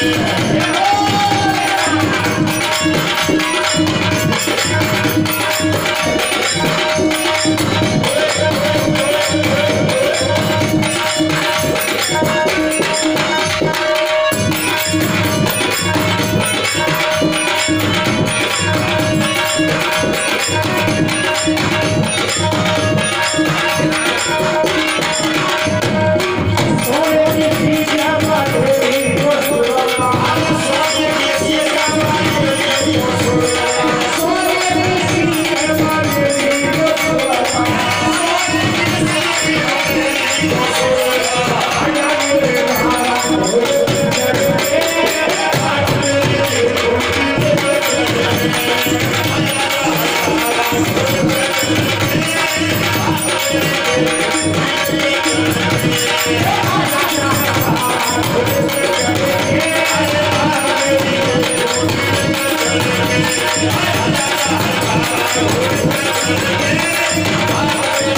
Yeah. あっ